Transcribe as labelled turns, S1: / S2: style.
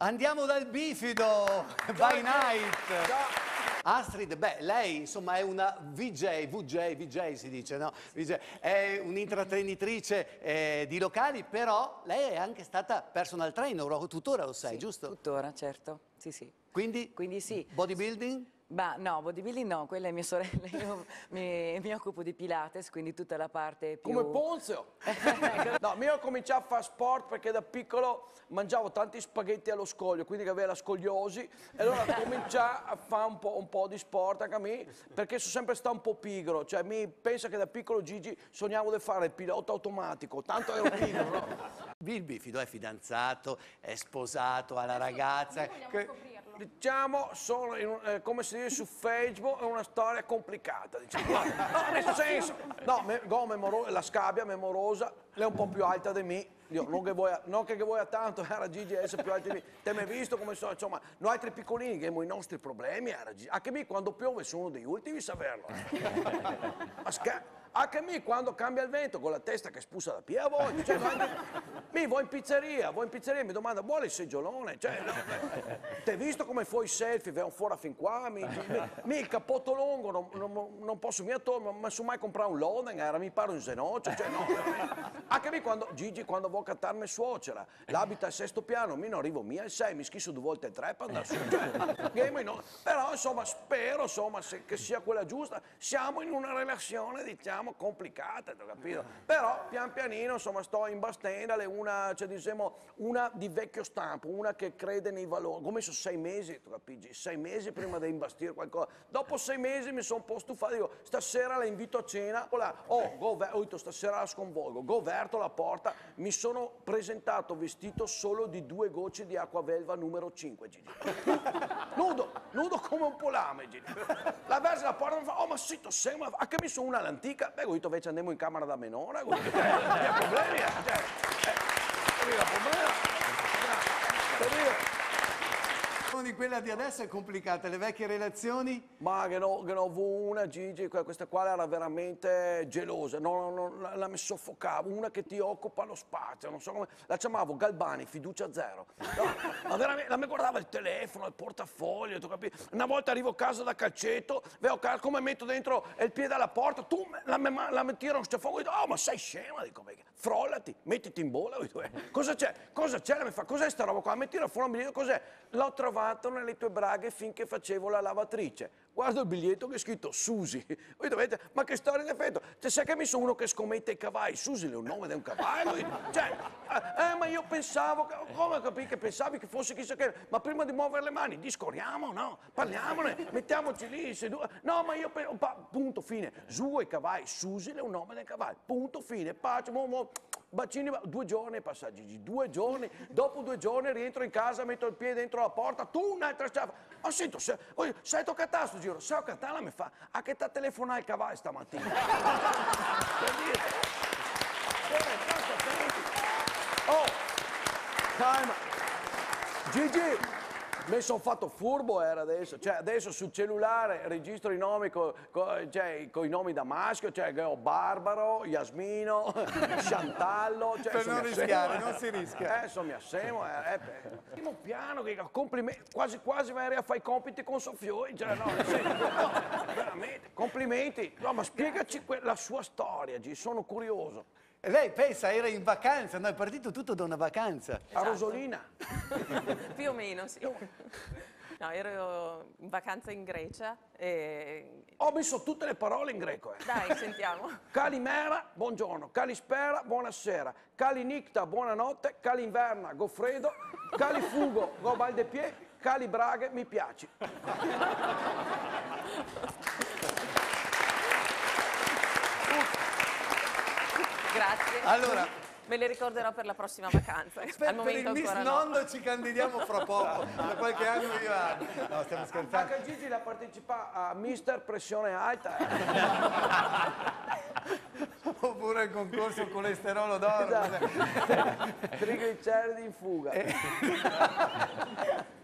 S1: Andiamo dal bifido, by night. Astrid, beh, lei insomma è una VJ, VJ, VJ si dice, no? VJ, è un'intrattenitrice eh, di locali, però lei è anche stata personal trainer, tuttora lo sei,
S2: Sì,
S1: giusto?
S2: Tuttora, certo. Sì, sì.
S1: Quindi,
S2: Quindi sì.
S1: bodybuilding?
S2: Ma no, bodybuilding no, quella è mia sorella. Io mi, mi occupo di Pilates, quindi tutta la parte più...
S3: Come Ponzio. no, io ho cominciato a fare sport perché da piccolo mangiavo tanti spaghetti allo scoglio, quindi che aveva la scogliosi, e allora cominciai a fare un po', un po' di sport anche a me, perché sono sempre stato un po' pigro, cioè mi pensa che da piccolo Gigi sognavo di fare il pilota automatico, tanto ero pigro, no?
S1: Il bifido è fidanzato, è sposato, ha la ragazza. che-
S3: Diciamo, sono un- eh, come si dice su Facebook, è una storia complicata, diciamo. No, nel senso, no, me, go memoro- la scabbia memorosa, lei è un po' più alta di me, io, non, che voi, non che voi a tanto, era Gigi essere più alta di me, te mi visto come sono, insomma, noi altri piccolini che abbiamo i nostri problemi, era Gigi. anche me quando piove sono degli ultimi a saperlo. eh. Ma scher- anche me quando cambia il vento con la testa che spuzza da piedi a voi, cioè, mi vuoi in pizzeria, vuoi in pizzeria, mi domanda, vuole il seggiolone? Cioè, no, ti hai visto come fai i selfie, vengono fuori fin qua, mi, mi- mi il cappotto lungo, non, non- non posso mica torno, ma su mai comprare un loading, era mi pare un zenoccio, cioè no, me quando, Gigi quando vuoi cattarmi suocera, l'abita al sesto piano, mi non arrivo mia al sei, mi schisso due volte e tre per andare su, cioè, game no. però insomma spero insomma, se- che sia quella giusta, siamo in una relazione diciamo complicata, tu capito? Però pian pianino insomma sto imbastendole, una, cioè, diciamo, una di vecchio stampo, una che crede nei valori, come sono sei mesi, tu capisci? Sei mesi prima di imbastire qualcosa, dopo sei mesi mi sono un po' stufato, dico stasera la invito a cena, Voilà, oh, gover- ho detto stasera la sconvolgo, goverto la porta, mi sono presentato vestito solo di due gocce di acqua velva numero 5, Gigi. nudo, nudo come un polame, Gigi. La versa la porta mi fa, oh ma sì, tu sei, ma anche mi sono una all'antica, beh, detto invece andiamo in camera da menora, non ha problemi, eh, cioè, eh, non ha problema. Capito?
S1: Una di quella di adesso è complicata, le vecchie relazioni?
S3: Ma che no, che ne ho avuto una Gigi, que- questa qua era veramente gelosa, no, no, no, la, la mi soffocavo, una che ti occupa lo spazio, non so come, la chiamavo Galbani, fiducia zero. No, ma veramente, la mi guardava il telefono, il portafoglio, tu capi? Una volta arrivo a casa da calcetto, vedo come metto dentro il piede alla porta, tu la, me- la mi tira un schiaffone, dico, oh ma sei scema, dico, "Beh, frollati, mettiti in bolla, "Eh, cosa c'è? Cosa c'è? Mi fa, cos'è sta roba qua? Mi tira fuori cos'è? L'ho trovato nelle tue braghe finché facevo la lavatrice. Guardo il biglietto che è scritto Susi. Voi dovete, ma che storia di effetto? Cioè, sai che mi sono uno che scommette i cavalli? Susi è un nome di un cavallo? Cioè, eh, ma io pensavo, che, come capì che pensavi che fosse chissà che... Ma prima di muovere le mani, discorriamo, no? Parliamone, mettiamoci lì, sedu- No, ma io penso, punto, fine. Su i cavalli, Susi è un nome del cavallo. Punto, fine, pace, mo, mo, Bacini, due giorni Gigi, due giorni, dopo due giorni rientro in casa, metto il piede dentro la porta, tu un'altra sciafa. Ma sento, se, oh, sai toccato sto giro, sai toccato mi fa, a che t'ha telefonato il cavallo stamattina? per dire. Oh, calma. Gigi, mi sono fatto furbo era adesso, cioè adesso sul cellulare registro i nomi con cioè, i nomi da maschio, cioè ho Barbaro, Yasmino, Chantallo, cioè,
S1: Per non rischiare,
S3: assemo,
S1: non
S3: eh.
S1: si rischia.
S3: Adesso mi assemo, eh, eh, primo piano, che complimenti, quasi quasi vai a fare i compiti con Sofioi, cioè no, senso, no, veramente, complimenti, no ma spiegaci la sua storia, G, sono curioso.
S1: E lei pensa, era in vacanza, no? È partito tutto da una vacanza.
S3: A
S4: Esatto.
S3: Rosolina.
S4: Più o meno, sì. No, ero in vacanza in Grecia e...
S3: Ho messo tutte le parole in greco, eh.
S4: Dai, sentiamo.
S3: Calimera, buongiorno. Calispera, buonasera. Calinicta, buonanotte. Calinverna, Goffredo. Califugo, go Valdepie. Calibraghe, mi piaci.
S4: Grazie.
S1: Allora,
S4: Me le ricorderò per la prossima vacanza.
S1: per,
S4: Al
S1: per
S4: momento
S1: il Miss
S4: ancora no.
S1: Nondo ci candidiamo fra poco, da qualche anno io anno. No, stiamo scherzando.
S3: Anche Gigi la partecipa a Mister Pressione Alta. eh.
S1: Oppure il concorso colesterolo d'oro.
S3: Esatto. Trigliceridi in fuga.